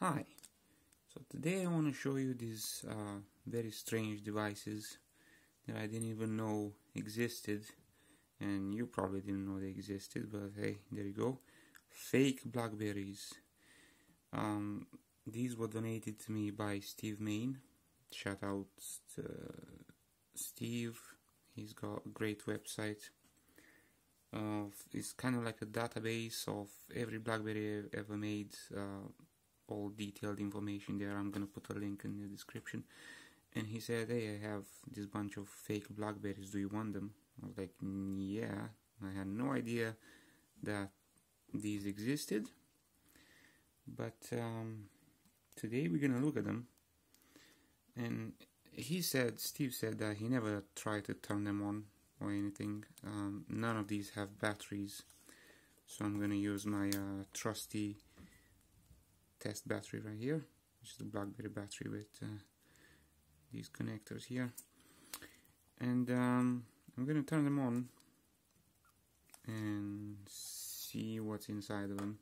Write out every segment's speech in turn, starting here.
Hi, so today I want to show you these uh, very strange devices that I didn't even know existed and you probably didn't know they existed but hey there you go. Fake blackberries. Um, these were donated to me by Steve Main. Shout out to Steve. He's got a great website. Uh, it's kind of like a database of every blackberry ever made uh, all detailed information there. I'm gonna put a link in the description. And he said, "Hey, I have this bunch of fake blackberries. Do you want them?" I was like, "Yeah." I had no idea that these existed, but um, today we're gonna look at them. And he said, Steve said that he never tried to turn them on or anything. Um, none of these have batteries, so I'm gonna use my uh, trusty test battery right here which is the BlackBerry battery with uh, these connectors here. And um, I'm gonna turn them on and see what's inside of them.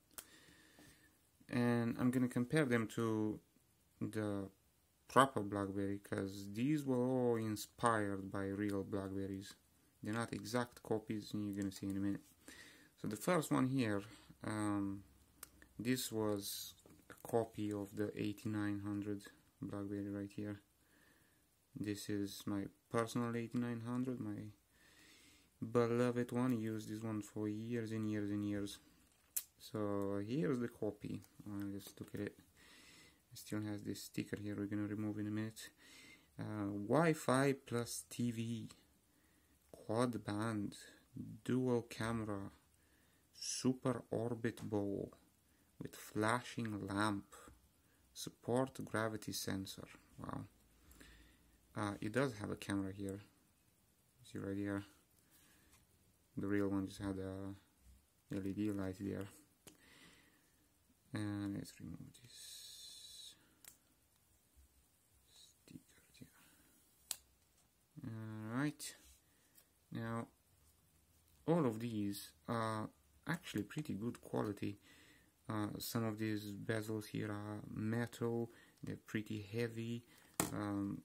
And I'm gonna compare them to the proper BlackBerry because these were all inspired by real Blackberries they're not exact copies and you're gonna see in a minute. So the first one here um, this was copy of the 8900 Blackberry right here. This is my personal 8900, my beloved one. Used this one for years and years and years. So here's the copy. Uh, let's look at it. It still has this sticker here. We're gonna remove in a minute. Uh, Wi-Fi plus TV, quad band, dual camera, super orbit bowl with flashing lamp, support gravity sensor. Wow. Uh, it does have a camera here. See right here. The real one just had a LED light there. And let's remove this sticker here. Alright. Now, all of these are actually pretty good quality. Uh, some of these bezels here are metal, they're pretty heavy. Um,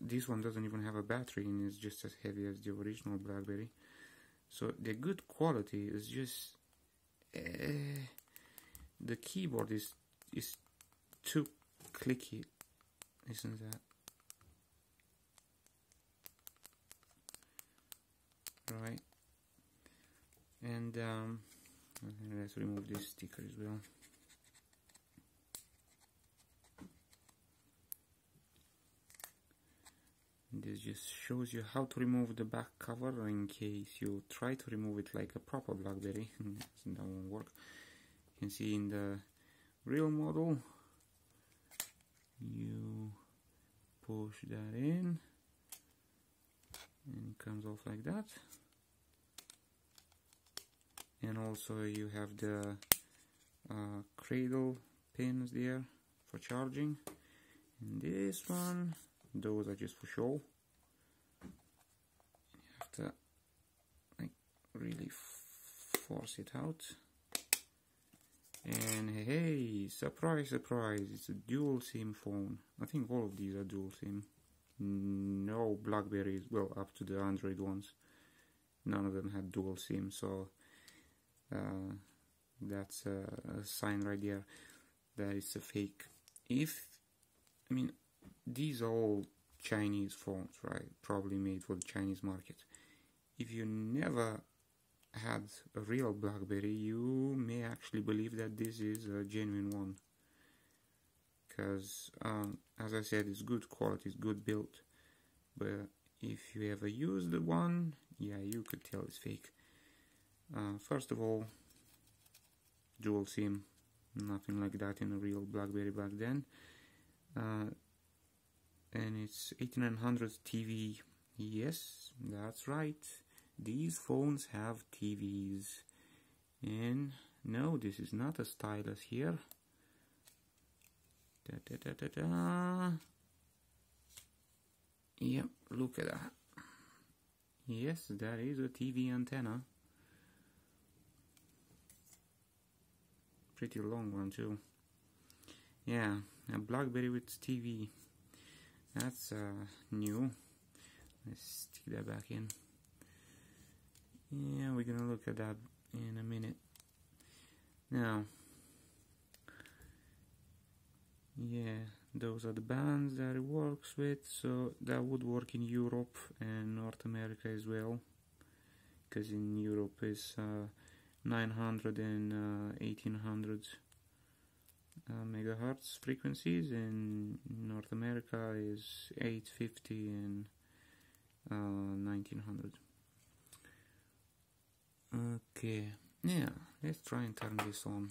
this one doesn't even have a battery and it's just as heavy as the original BlackBerry. So the good quality is just uh, the keyboard is is too clicky, isn't that? Right. And um, Mm-hmm. let's remove this sticker as well this just shows you how to remove the back cover in case you try to remove it like a proper blackberry. That won't work. You can see in the real model you push that in and it comes off like that and also you have the uh, cradle pins there for charging. And this one those are just for show. You have to like really force it out. And hey surprise surprise it's a dual sim phone. I think all of these are dual sim. No blackberries well up to the android ones. None of them had dual sim so uh, that's a, a, sign right there that it's a fake. If I mean these are all Chinese phones right? Probably made for the Chinese market. If you never had a real Blackberry you may actually believe that this is a genuine one. Because um, as I said it's good quality it's good built. But if you ever use the one yeah you could tell it's fake uh, first of all, dual SIM, nothing like that in a real BlackBerry back then. Uh, and it's 8900 TV. Yes, that's right. These phones have TVs. And no, this is not a stylus here. Da, da, da, da, da. Yep, look at that. Yes, that is a TV antenna. Pretty long one too yeah, a BlackBerry with TV. That's uh, new. Let's stick that back in. Yeah, we're gonna look at that in a minute. Now, yeah, those are the bands that it works with. So that would work in Europe and North America as well, because in Europe is uh, 900 and uh, 1800 uh, megahertz frequencies, in North America is 850 and 1900. Uh, okay, yeah, let's try and turn this on.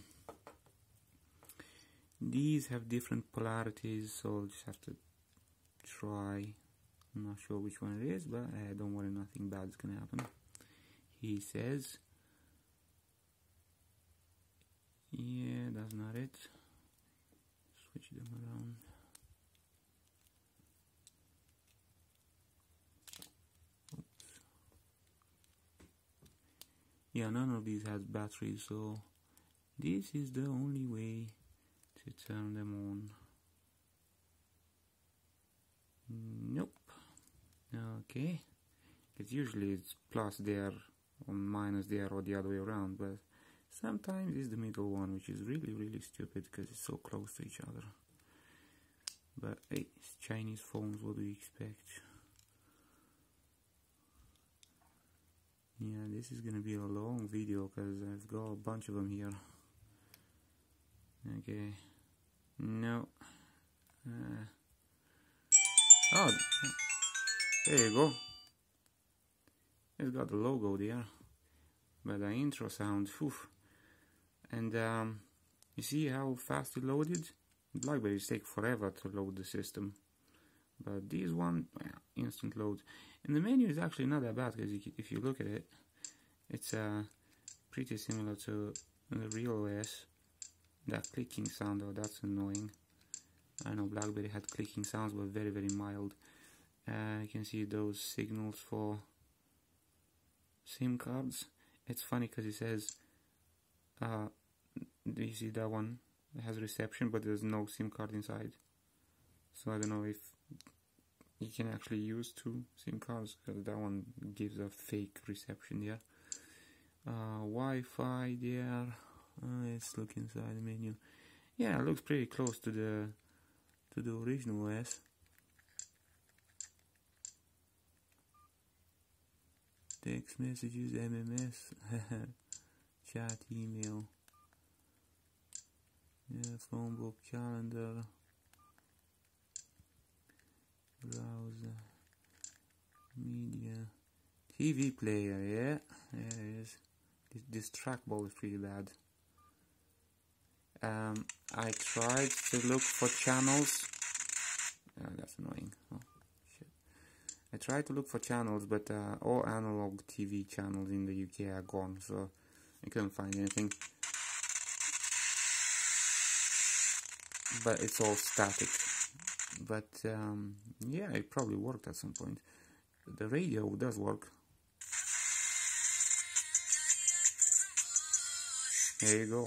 These have different polarities, so I'll just have to try. I'm not sure which one it is, but uh, don't worry, nothing bad's gonna happen. He says. Yeah, that's not it. Switch them around. Oops. Yeah, none of these has batteries, so this is the only way to turn them on. Nope. Okay. Because usually it's plus there or minus there or the other way around, but Sometimes it's the middle one, which is really, really stupid because it's so close to each other. But hey, it's Chinese phones, what do you expect? Yeah, this is gonna be a long video because I've got a bunch of them here. Okay, no. Uh, oh, there you go. It's got the logo there, but the intro sound, whew. And um, you see how fast it loaded? Blackberries take forever to load the system. But this one, instant load. And the menu is actually not that bad because if you look at it, it's uh, pretty similar to the real OS. That clicking sound though, that's annoying. I know BlackBerry had clicking sounds, but very, very mild. Uh, you can see those signals for SIM cards. It's funny because it says uh, you see that one? It has reception but there's no SIM card inside. So I don't know if you can actually use two SIM cards because that one gives a fake reception there uh, Wi-Fi there. Uh, let's look inside the menu. Yeah it looks pretty close to the to the original OS text messages MMS chat email yeah, phone book, calendar, browser, media, TV player, yeah, there it is. This, this trackball is pretty bad. Um, I tried to look for channels. Oh, that's annoying. Oh, shit. I tried to look for channels, but uh, all analog TV channels in the UK are gone, so I couldn't find anything. But it's all static. But um, yeah, it probably worked at some point. The radio does work. There you go.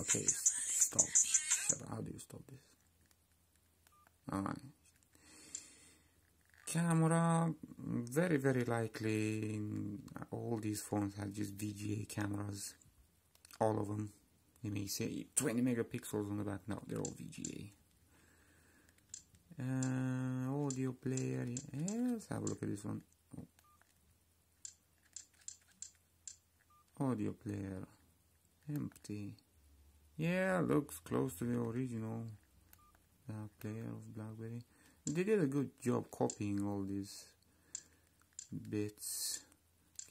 Okay, very likely all these phones have just VGA cameras all of them. You may say 20 megapixels on the back. No they're all VGA uh, audio player yeah, let's have a look at this one. Audio player empty. Yeah looks close to the original uh, player of BlackBerry. They did a good job copying all these bits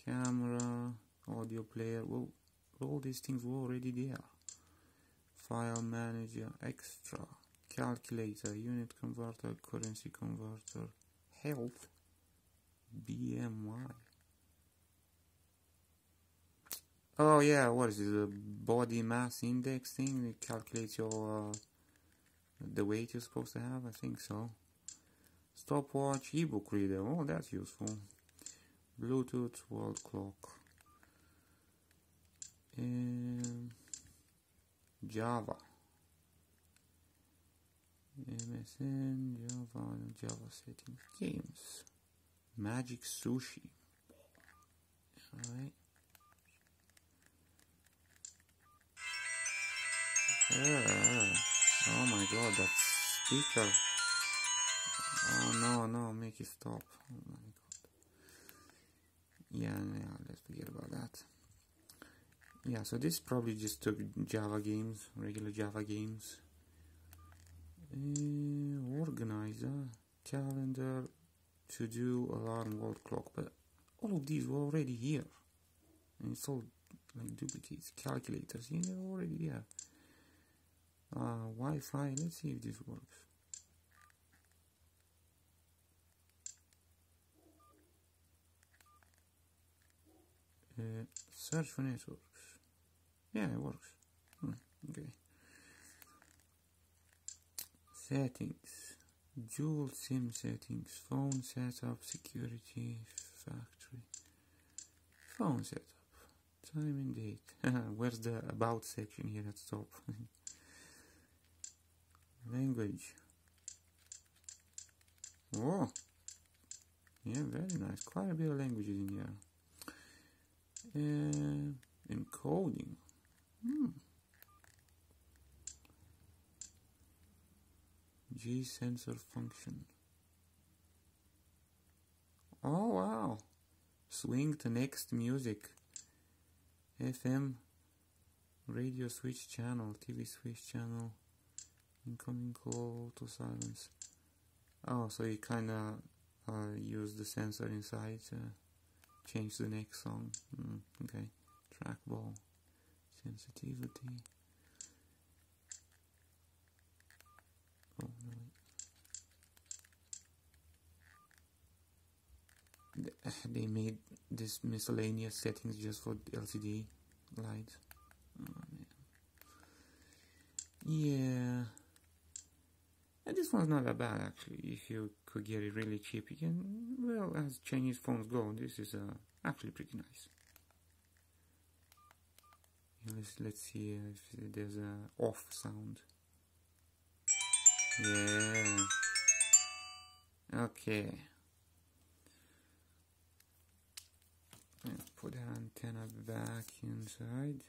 camera audio player well all these things were already there file manager extra calculator unit converter currency converter health BMI oh yeah what is it the body mass index thing it calculates your uh, the weight you're supposed to have I think so Stopwatch ebook reader. Oh, that's useful. Bluetooth world clock. Um, Java. MSN, Java, Java settings, games, Magic Sushi. Alright. Uh, oh my god, that speaker. Oh no, no, make it stop. Oh. Yeah, yeah, let's forget about that. Yeah, so this probably just took Java games, regular Java games. Uh, organizer, calendar, to do alarm, world clock, but all of these were already here. And it's all like duplicates, calculators, you they're already there uh, Wi-Fi. Let's see if this works. Uh, search for networks. Yeah, it works. Hmm, okay. Settings. Dual SIM settings. Phone setup. Security. Factory. Phone setup. Time and date. Where's the about section here at the top? language oh yeah very nice quite a bit of languages in here uh, encoding. Hmm. G sensor function. Oh wow. Swing to next music. FM radio switch channel TV switch channel incoming call to silence. Oh so you kinda uh, use the sensor inside to change the next song. Mm, okay. Trackball. Sensitivity. Oh no they made this miscellaneous settings just for LCD lights. Oh yeah. And this one's not that bad actually. If you could get it really cheap, can. Well, as Chinese phones go, this is uh, actually pretty nice. Let's let's see if there's a off sound. Yeah. Okay. Let's put the antenna back inside.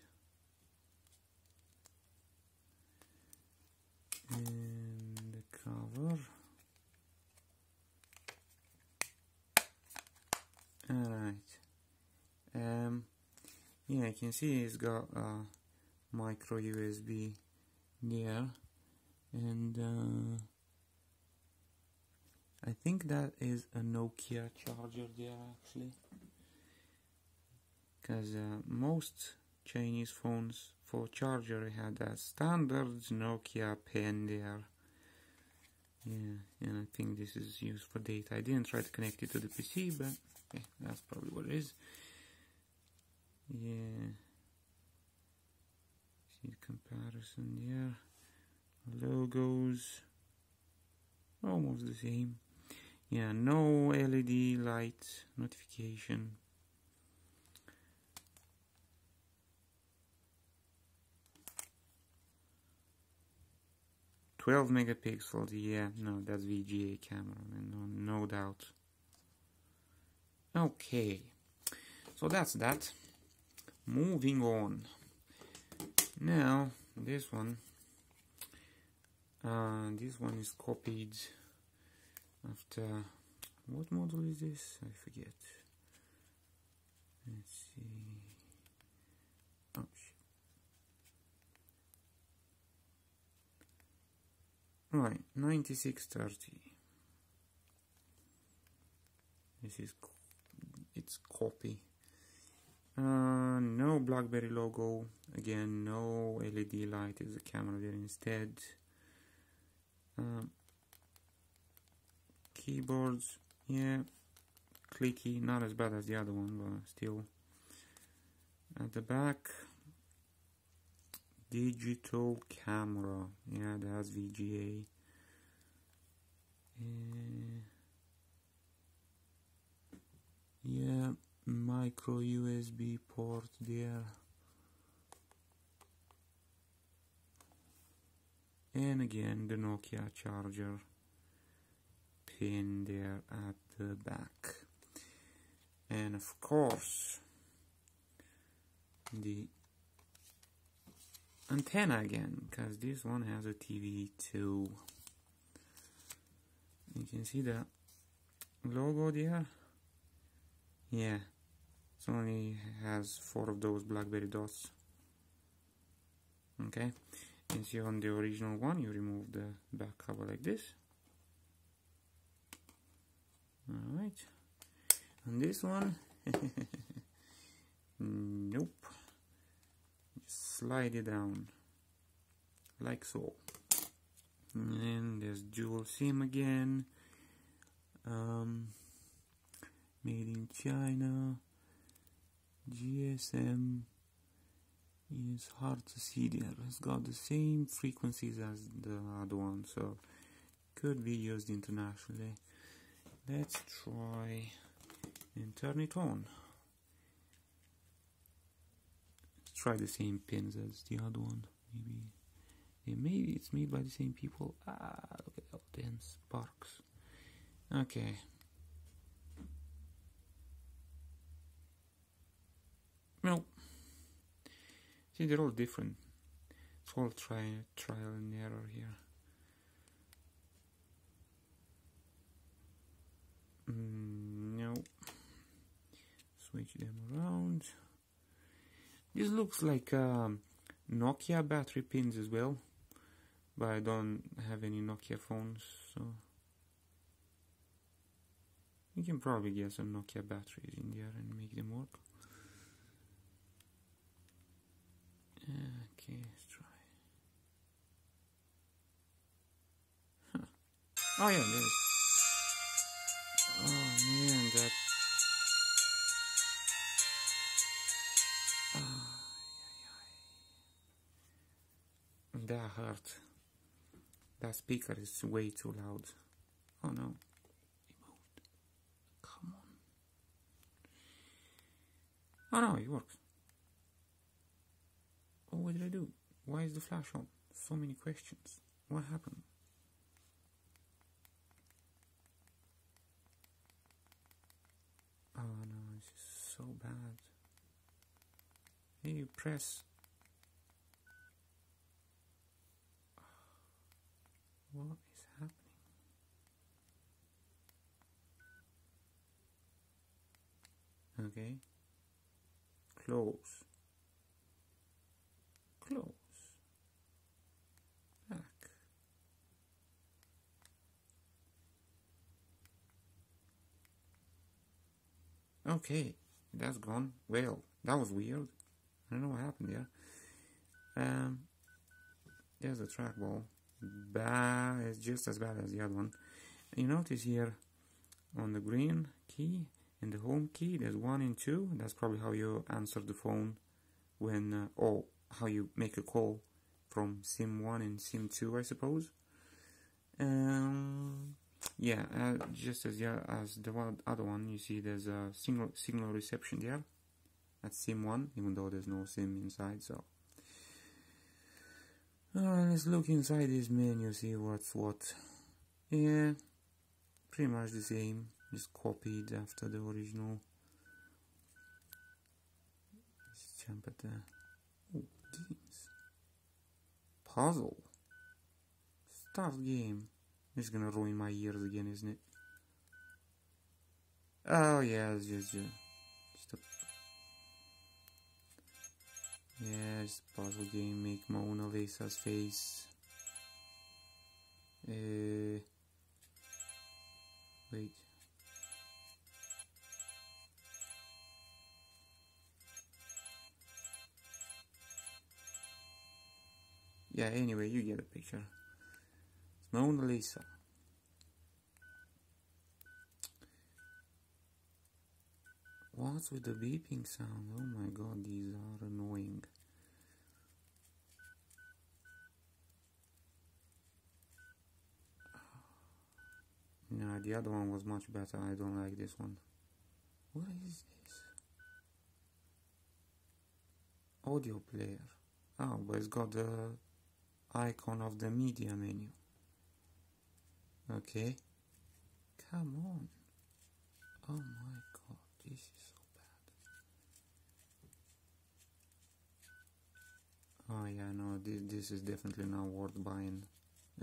And the cover alright. Um, yeah you can see it's got a micro USB there. And uh, I think that is a Nokia charger there actually. Because uh, most Chinese phones for charger had a standard Nokia pen there. Yeah and I think this is used for data. I didn't try to connect it to the PC but okay, that's probably what it is. Yeah. See the comparison there logos. Almost the same. Yeah no LED light notification. 12 megapixels, yeah, no, that's VGA camera, no, no doubt. Okay, so that's that. Moving on. Now, this one, uh, this one is copied after, what model is this? I forget. Let's see. Right, 9630. This is its copy. Uh, no BlackBerry logo. Again, no LED light is the camera there instead. Um, keyboards, yeah, clicky, not as bad as the other one, but still. At the back, digital camera yeah that's VGA uh, yeah micro USB port there. And again the Nokia charger pin there at the back. And of course the antenna again because this one has a TV too. You can see the logo there yeah. It only has four of those blackberry dots. Okay. And see on the original one you remove the back cover like this. Alright. On this one nope. Just slide it down. Like so. And there's dual sim again. Um, made in China. GSM is hard to see there. It's got the same frequencies as the other one so could be used internationally. Let's try and turn it on. Let's try the same pins as the other one. Maybe yeah, maybe it's made by the same people. Ah look at all the sparks. Okay no see they're all different. It's all try trial and error here. Mm, no switch them around. This looks like um, Nokia battery pins as well but I don't have any Nokia phones so. You can probably get some Nokia batteries in there and make them work okay let's try. Huh. oh yeah there's oh man that. Oh, that hurt that speaker is way too loud. Oh no. Come on. Oh no it works what did I do? Why is the flash on? So many questions. What happened? Oh no, this is so bad. Hey, you press. What is happening? Okay. Close, back. Okay, that's gone. Well, that was weird. I don't know what happened there. Um, there's a trackball. Bad, it's just as bad as the other one. You notice here on the green key and the home key, there's one and two. That's probably how you answer the phone when, uh, oh, how you make a call from sim 1 and sim 2 I suppose um, yeah uh, just as yeah as the one, other one you see there's a signal signal reception there. At sim 1 even though there's no sim inside so. Uh, let's look inside this menu see what's what. Yeah pretty much the same just copied after the original. Let's jump at the Puzzle. stuff game. This is gonna ruin my ears again, isn't it? Oh yeah, it's just, uh, just a yes, puzzle game. Make Mona Lisa's face. Uh, wait. Yeah, anyway, you get the picture. Mona Lisa. What's with the beeping sound? Oh my god, these are annoying. No, the other one was much better. I don't like this one. What is this? audio player. Oh, but it's got the icon of the media menu. Okay. Come on. Oh my god, this is so bad. Oh yeah, no, this, this is definitely not worth buying.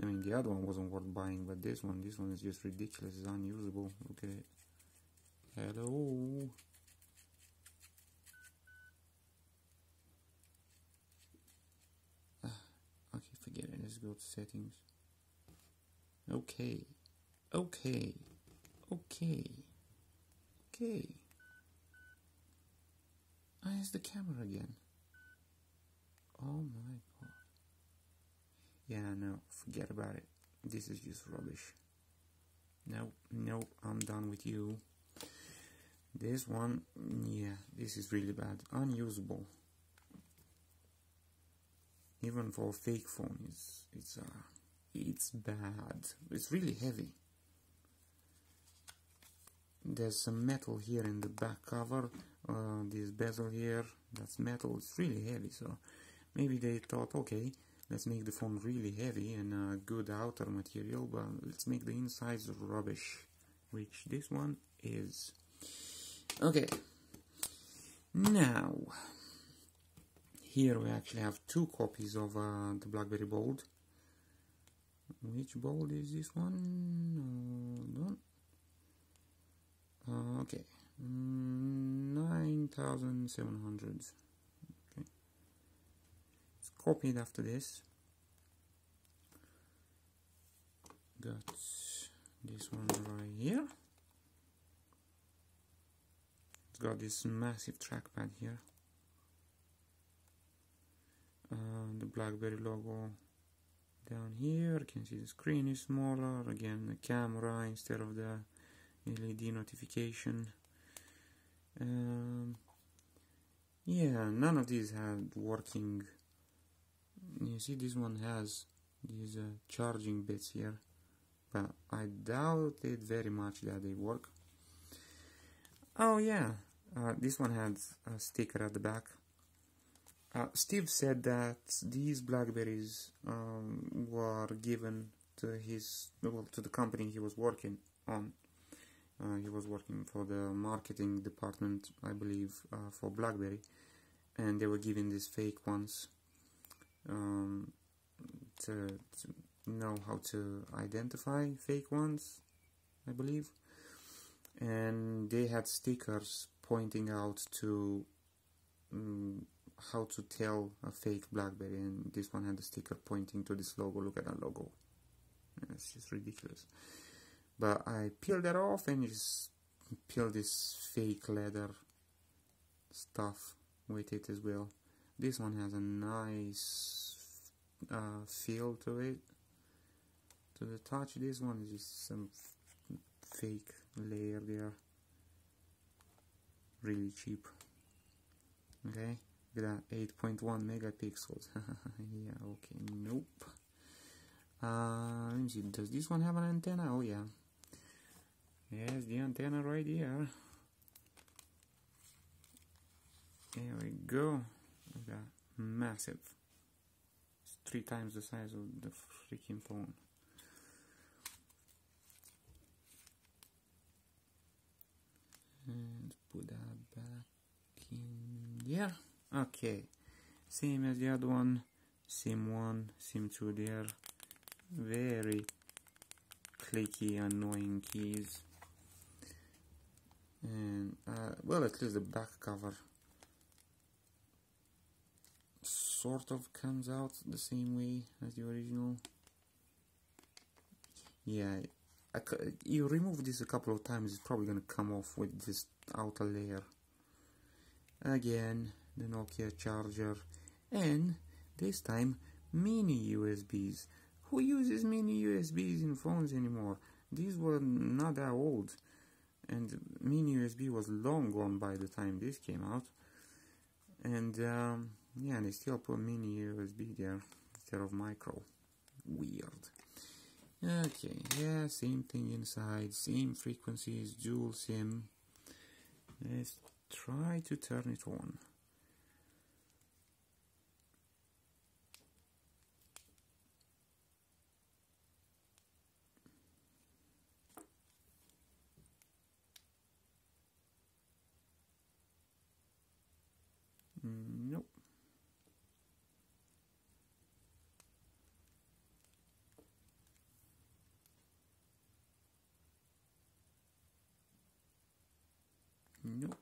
I mean, the other one wasn't worth buying, but this one, this one is just ridiculous. It's unusable. It. Hello. Ah, okay, forget it. Let's go to settings. Okay. Okay. Okay. Okay. Ah, it's the camera again. Oh my god. Yeah, no, forget about it. This is just rubbish. Nope, nope, I'm done with you. This one, yeah, this is really bad. Unusable. Even for fake phone, it's it's uh, it's bad. It's really heavy. There's some metal here in the back cover. Uh, this bezel here, that's metal. It's really heavy. So maybe they thought, okay, let's make the phone really heavy and uh, good outer material, but let's make the insides rubbish, which this one is. Okay, now here we actually have two copies of uh, the BlackBerry Bold. Which Bold is this one? Uh, okay, mm, 9700. Okay, it's copied after this. Got this one right here. It's got this massive trackpad here. Uh, the BlackBerry logo down here. You can see the screen is smaller. Again, the camera instead of the LED notification. Um, yeah, none of these had working. You see, this one has these uh, charging bits here, but I doubt it very much that they work. Oh yeah, uh, this one had a sticker at the back. Uh, Steve said that these blackberries um, were given to his well to the company he was working on uh, he was working for the marketing department, I believe, uh, for BlackBerry, and they were giving these fake ones um, to, to, know how to identify fake ones, I believe. And they had stickers pointing out to um, how to tell a fake BlackBerry, and this one had a sticker pointing to this logo. Look at that logo. It's just ridiculous. But I peeled that off and just peeled this fake leather stuff with it as well. This one has a nice uh, feel to it. To the touch this one is just some fake layer there. Really cheap. Okay look at that 8.1 megapixels yeah okay nope uh, let me see does this one have an antenna oh yeah Here's the antenna right here. There we go. Look at that. Massive. It's three times the size of the freaking phone. And put that back in there. Okay. Same as the other one. Same one, same two there. Very clicky, annoying keys and uh, well at least the back cover sort of comes out the same way as the original yeah you remove this a couple of times it's probably gonna come off with this outer layer again the Nokia charger and this time mini USBs who uses mini USBs in phones anymore? These were not that old. And mini USB was long gone by the time this came out. And um, yeah they still put mini USB there instead of micro. Weird. Okay yeah same thing inside same frequencies dual sim. Let's try to turn it on Nope. Nope.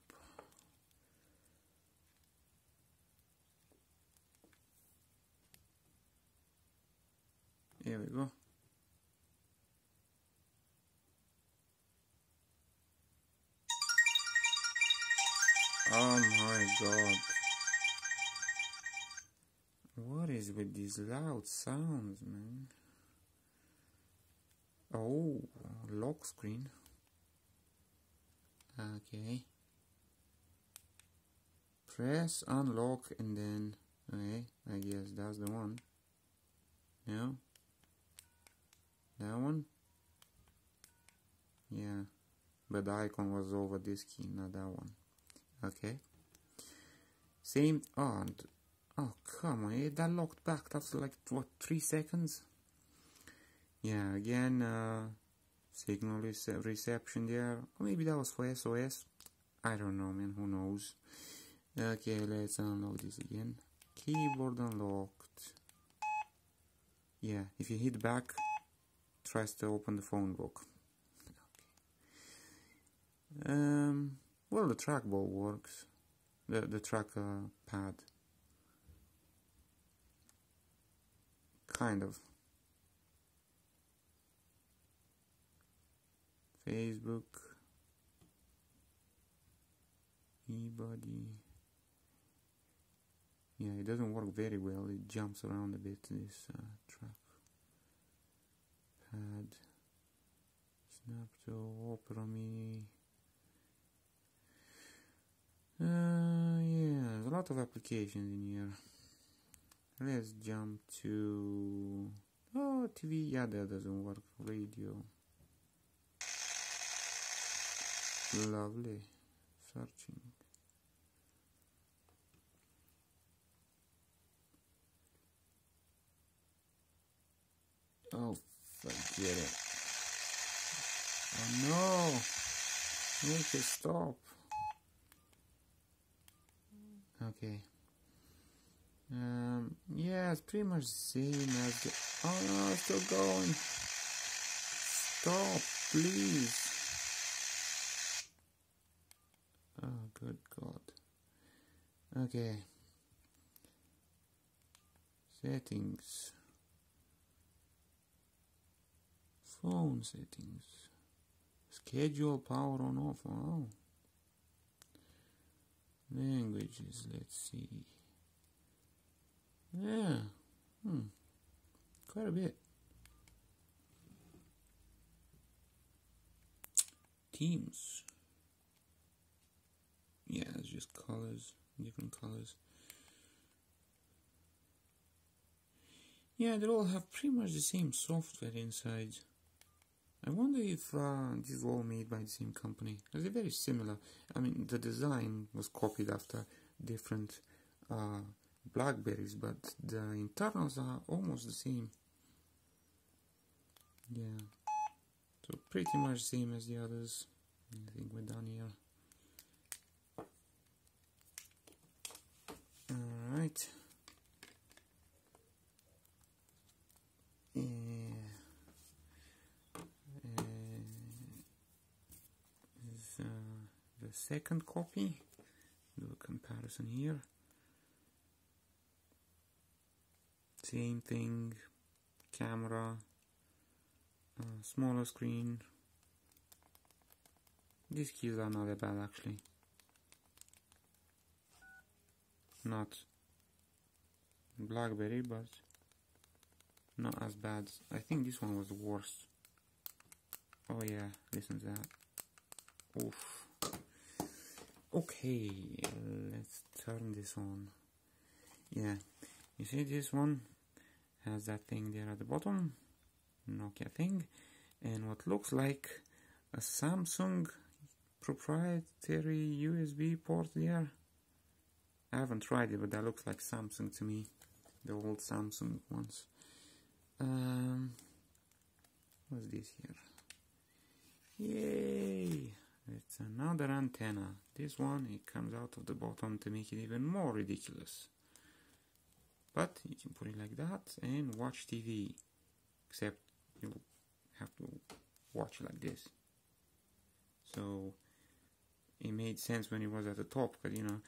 Here we go. Oh my god. What is with these loud sounds, man? Oh, lock screen. Okay. Press unlock and then, okay, I guess that's the one. No? That one? Yeah, but the icon was over this key, not that one. Okay. Same, oh, oh come on, eh, that locked back, that's like, what, three seconds? Yeah, again, uh, signal rece reception there. Maybe that was for SOS. I don't know, man. Who knows? Okay, let's unlock this again. Keyboard unlocked. Yeah, if you hit back, tries to open the phone book. Um, well, the trackball works. The the track uh, pad. Kind of. Facebook, eBuddy. Yeah, it doesn't work very well. It jumps around a bit. This uh, track pad, Snaptu, Opera Mini. Uh, yeah, there's a lot of applications in here. Let's jump to oh TV. Yeah, that doesn't work. Radio. Lovely. Searching. Oh, forget it. Oh no! Make it stop. Okay. Um, yeah, it's pretty much the same as the. Oh no, it's still going. Stop, please. Oh, good God. Okay. Settings. Phone settings. Schedule power on off. Oh. Languages, let's see. Yeah. Hmm. Quite a bit. Teams. Yeah, it's just colors, different colors. Yeah, they all have pretty much the same software inside. I wonder if uh, these were all made by the same company. They're very similar. I mean, the design was copied after different uh, Blackberries, but the internals are almost the same. Yeah, so pretty much same as the others. I think we're done here. Alright. Yeah. Second copy. Do a comparison here. Same thing. Camera. Uh, smaller screen. These keys are not that bad actually. Not Blackberry, but not as bad. I think this one was the worst. Oh yeah, listen to that. Oof. Okay, let's turn this on. Yeah, you see this one has that thing there at the bottom, Nokia thing, and what looks like a Samsung proprietary USB port there. I haven't tried it, but that looks like Samsung to me, the old Samsung ones. Um, what's this here? Yay! It's another antenna. This one it comes out of the bottom to make it even more ridiculous. But you can put it like that and watch TV except you have to watch like this. So it made sense when it was at the top but you know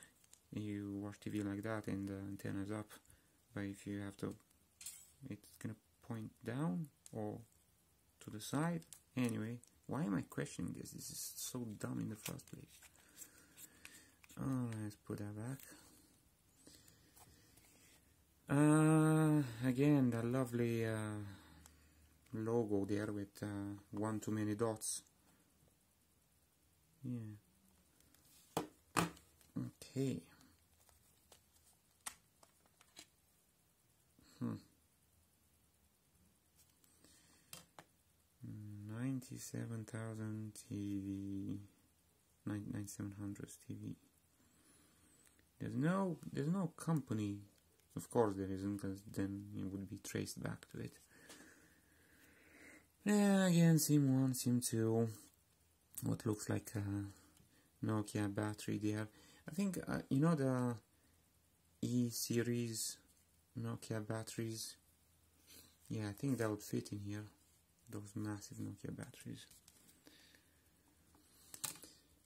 you watch TV like that and the antenna's up but if you have to it's gonna point down or to the side. Anyway why am I questioning this? This is so dumb in the first place oh let's put that back. Uh, again the lovely uh, logo there with uh, one too many dots. Yeah. Okay. Hmm. 97,000 TV 9700 TV there's no there's no company of course there isn't because then it would be traced back to it. Yeah again sim 1 sim 2 what looks like a Nokia battery there. I think uh, you know the E series Nokia batteries? Yeah I think that would fit in here those massive Nokia batteries.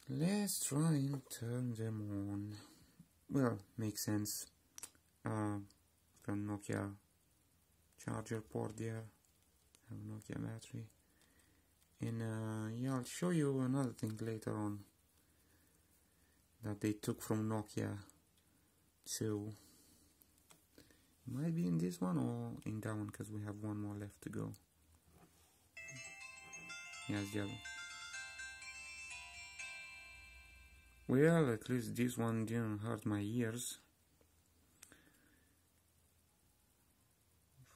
Let's try and turn them on well makes sense. Uh, from Nokia charger port there. Have Nokia battery. And uh, yeah I'll show you another thing later on that they took from Nokia. So might be in this one or in that one because we have one more left to go. Yes the other well at least this one didn't hurt my ears.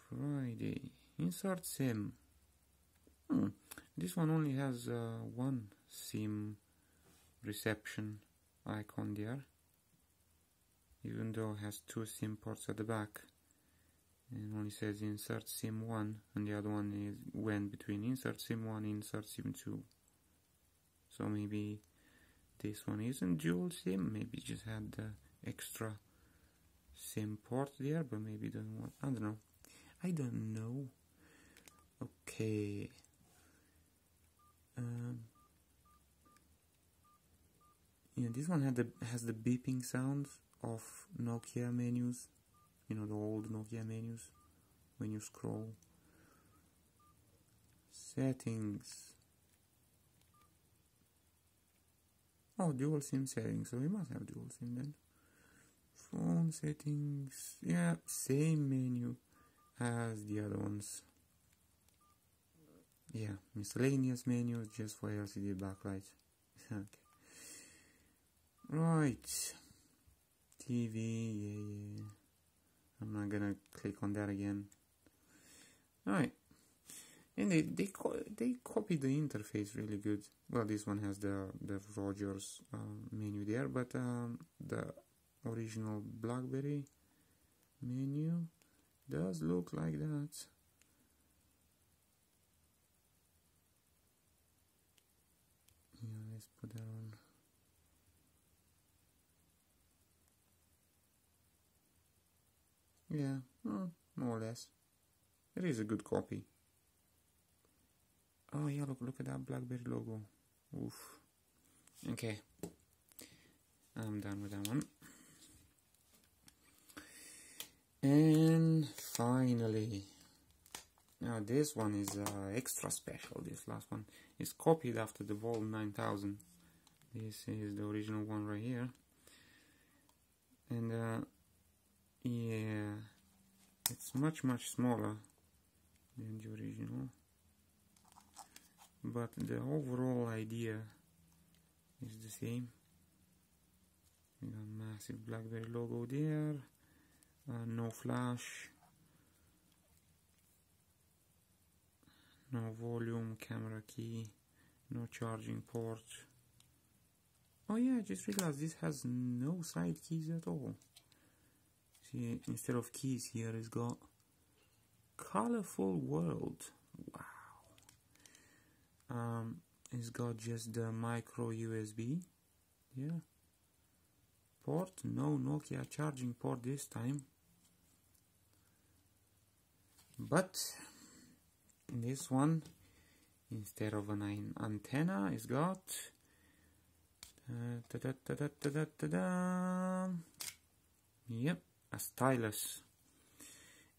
Friday. Insert sim. Hmm. this one only has uh, one sim reception icon there. Even though it has two sim ports at the back. And only says insert sim 1 and the other one is went between insert sim 1 insert sim 2 so maybe this one isn't dual sim. Maybe just had the extra sim port there but maybe doesn't want I don't know. I don't know. Okay. Um, yeah this one had the has the beeping sound of Nokia menus you know the old Nokia menus when you scroll. Settings oh dual sim settings. So we must have dual sim then. Phone settings. Yeah same menu as the other ones. Yeah miscellaneous menu just for LCD backlight okay. Right. TV yeah yeah. I'm not gonna click on that again. Alright and they they, co they copied the interface really good. Well this one has the the Rogers uh, menu there but um, the original BlackBerry menu does look like that. Yeah let's put that on. Yeah well, more or less. It is a good copy oh yeah look look at that blackberry logo. Oof. Okay. I'm done with that one. And finally now this one is uh, extra special this last one. Is copied after the Bold 9000 this is the original one right here. And uh, yeah it's much much smaller than the original but the overall idea is the same. We got massive blackberry logo there uh, no flash no volume camera key no charging port. Oh yeah I just realized this has no side keys at all. See instead of keys here it's got colorful world. Wow um it's got just the micro USB yeah. Port? No Nokia charging port this time. But this one instead of an antenna it's got uh, da, da, da, yep a stylus.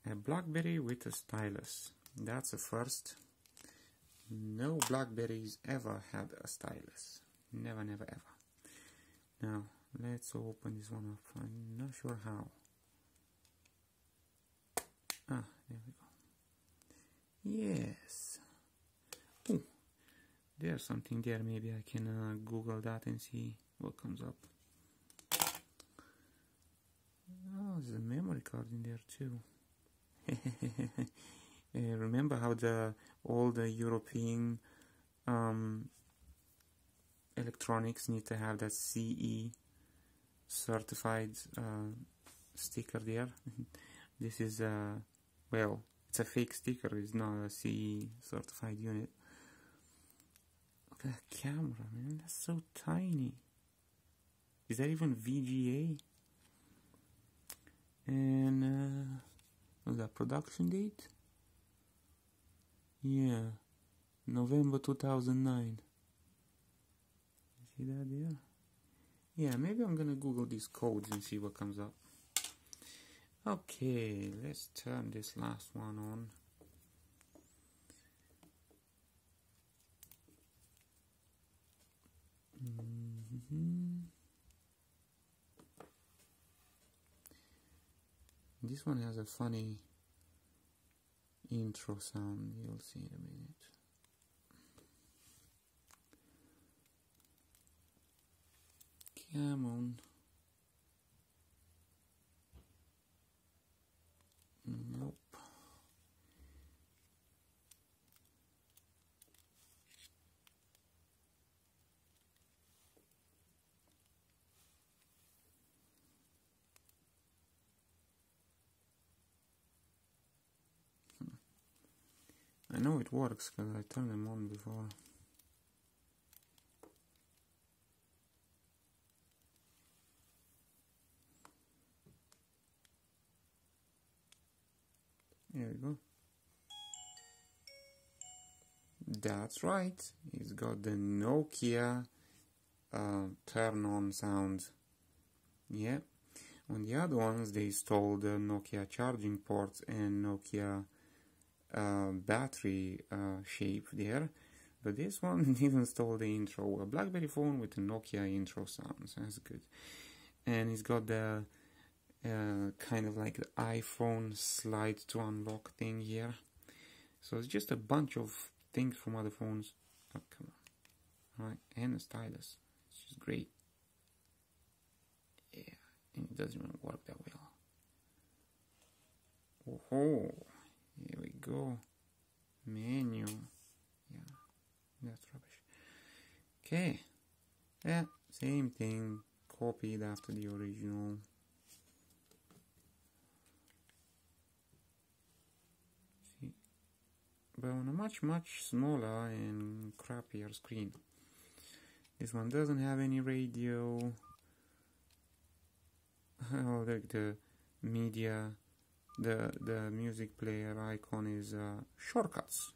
A blackberry with a stylus. That's a first no blackberries ever had a stylus never never ever now let's open this one up I'm not sure how ah there we go Yes. Ooh, there's something there. Maybe I can uh, Google that and see what comes up. Oh, there's a memory card in there too. uh, remember how the all the European um, electronics need to have that CE certified uh, sticker there. this is uh, well it's a fake sticker, it's not a CE certified unit. Look at that camera, man, that's so tiny. Is that even VGA? And uh, that production date? Yeah, November 2009. See that there? Yeah, maybe I'm gonna Google these codes and see what comes up. Okay, let's turn this last one on. Mm -hmm. This one has a funny intro sound, you'll see in a minute. Come on. Nope. I know it works because I turned them on before. There we go. That's right. It's got the Nokia uh, turn-on sound. Yeah. On the other ones, they installed the Nokia charging ports and Nokia uh, battery uh, shape there. But this one didn't install the intro. A BlackBerry phone with a Nokia intro sound. So that's good. And it's got the uh, kind of like the iPhone slide to unlock thing here. So it's just a bunch of things from other phones. Oh, come on. Alright, and a stylus. It's just great. Yeah, and it doesn't even work that well. Oh, here we go. Menu. Yeah, that's rubbish. Okay, yeah, same thing. Copied after the original. See? but on a much much smaller and crappier screen. This one doesn't have any radio. Oh, like the media, the the music player icon is uh, shortcuts.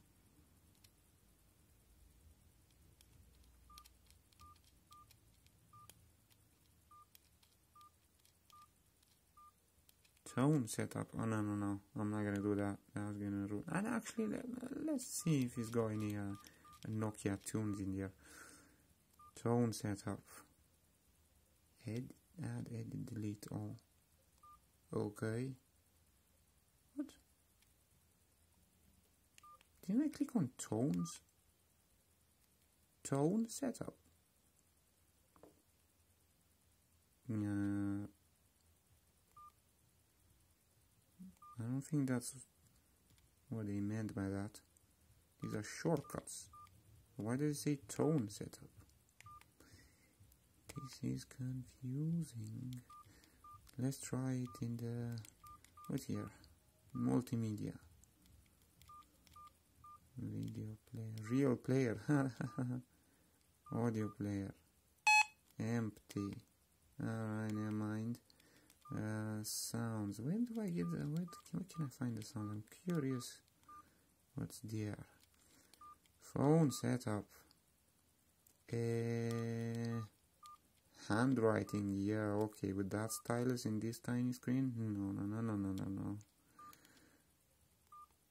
tone setup. Oh no no no! I'm not gonna do that. That's gonna ruin. And actually, let, us see if he's got any uh, Nokia tunes in there. Tone setup. Add, add, edit, delete all. Okay. What? Didn't I click on tones? Tone setup. Uh, I don't think that's what they meant by that. These are shortcuts. Why does it say tone setup? This is confusing. Let's try it in the what's here? Multimedia. Video player. Real player. Audio player. Empty. Alright, never mind. sounds. Where do I get? The, where, where can I find the sound? I'm curious. What's there? Phone setup. Uh, handwriting. Yeah, okay. With that stylus in this tiny screen? No, no, no, no, no, no, no.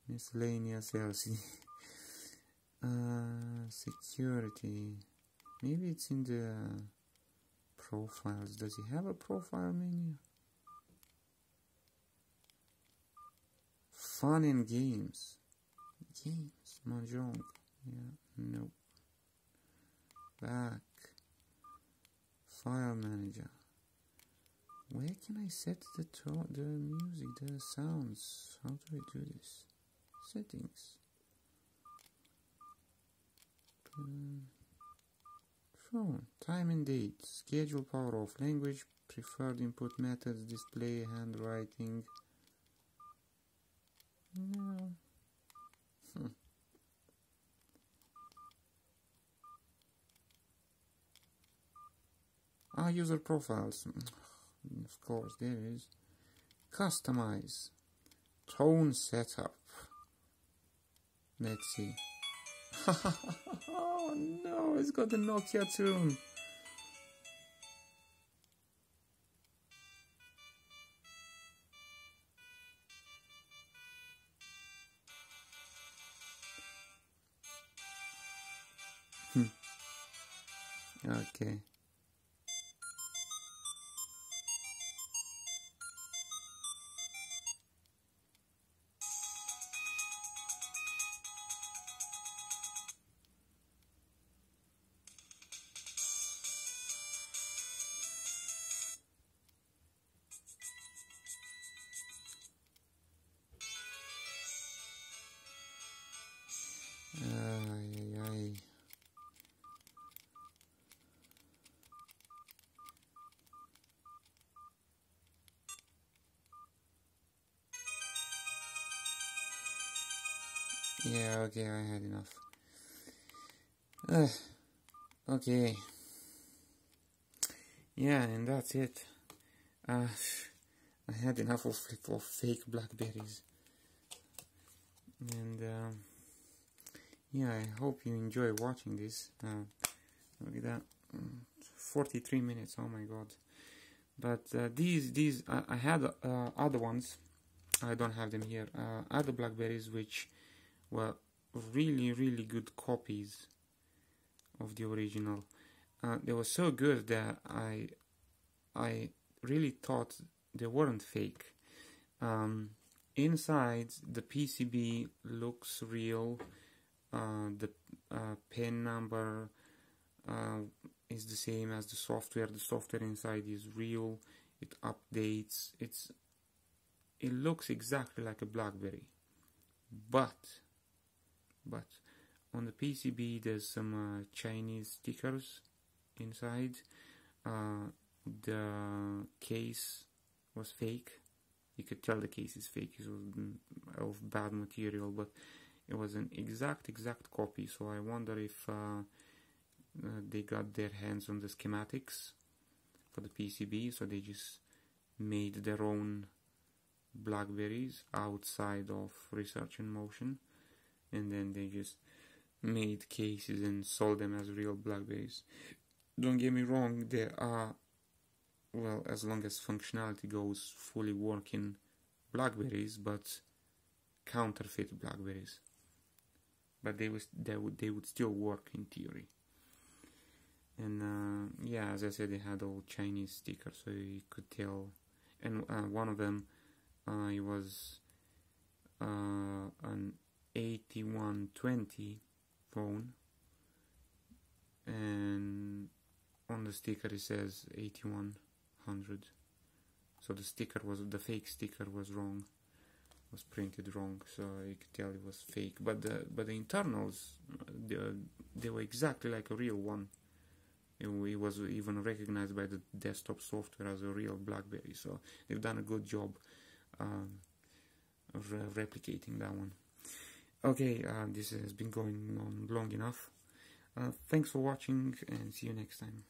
Miscellaneous LC. uh, security. Maybe it's in the profiles. Does he have a profile menu? Fun and games. Games. Mahjong. Yeah, nope. Back. File manager. Where can I set the the music, the sounds? How do I do this? Settings. Phone. Time and date. Schedule power off. Language. Preferred input methods. Display. Handwriting. No. Hmm. Ah, user profiles. Of course, there is. Customize. Tone setup. Let's see. oh no, it's got the Nokia tune. Hmm. okay. Yeah, okay, I had enough. Uh, okay. Yeah, and that's it. Uh, I had enough of, of fake blackberries. And, um, yeah, I hope you enjoy watching this. Uh, look at that, mm, 43 minutes. Oh my god! But uh, these these I, I had uh, other ones. I don't have them here. Uh, other Blackberries which were really really good copies of the original. Uh, they were so good that I I really thought they weren't fake. Um, inside the PCB looks real. Uh, the uh, pin number uh, is the same as the software. The software inside is real. It updates. It's it looks exactly like a blackberry. But but on the PCB there's some uh, Chinese stickers inside. Uh, the case was fake. You could tell the case is fake. It was of bad material but it was an exact exact copy. So I wonder if uh, uh, they got their hands on the schematics for the PCB so they just made their own blackberries outside of research in motion and then they just made cases and sold them as real blackberries don't get me wrong there are well as long as functionality goes fully working blackberries but counterfeit blackberries but they was they would they would still work in theory. And uh, yeah, as I said, they had all Chinese stickers, so you could tell. And uh, one of them, uh, it was uh, an 8120 phone, and on the sticker it says 8100. So the sticker was the fake sticker was wrong was printed wrong, so you could tell it was fake. But the but the internals, they, they were exactly like a real one. It, it was even recognized by the desktop software as a real BlackBerry. So they've done a good job um, of re replicating that one. Okay, uh, this has been going on long enough. Uh, thanks for watching and see you next time.